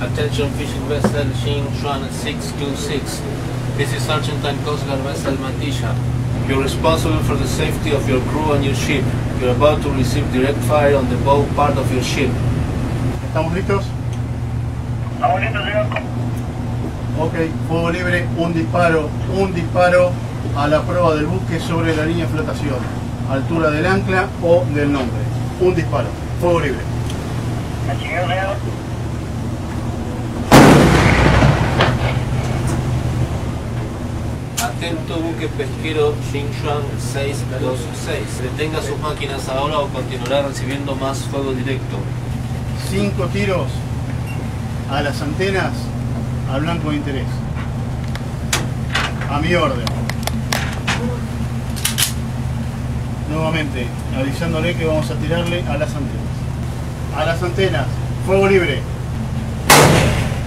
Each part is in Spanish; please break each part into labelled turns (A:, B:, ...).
A: Attention fishing vessel Xing Xuan 626. This is Argentine Coast Guard vessel Matilla. You're responsible for the safety of your crew and your ship. You're about to receive direct fire on the bow part of your ship.
B: ¿Estamos listos?
C: Estamos listos, señor.
B: Ok, fuego libre, un disparo, un disparo a la prueba del buque sobre la línea de flotación, altura del ancla o del nombre. Un disparo, fuego libre.
C: Recibido, señor.
A: Atento buque pesquero Xinjuan 626. Detenga sus máquinas ahora o continuará recibiendo más fuego directo.
B: Cinco tiros a las antenas al blanco de interés. A mi orden. Nuevamente, avisándole que vamos a tirarle a las antenas. A las antenas, fuego libre.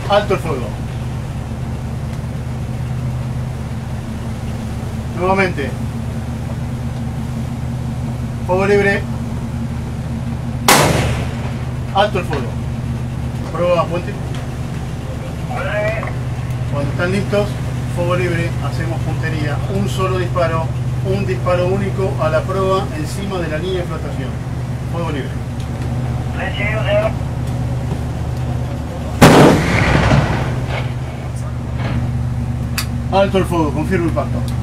B: Alto el fuego. Nuevamente. Fuego libre. Alto el fuego. Prueba puente. Cuando están listos, fuego libre, hacemos puntería. Un solo disparo, un disparo único a la prueba encima de la línea de flotación. Fuego libre. Alto el fuego, confirmo el pacto.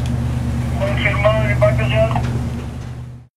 C: Joe.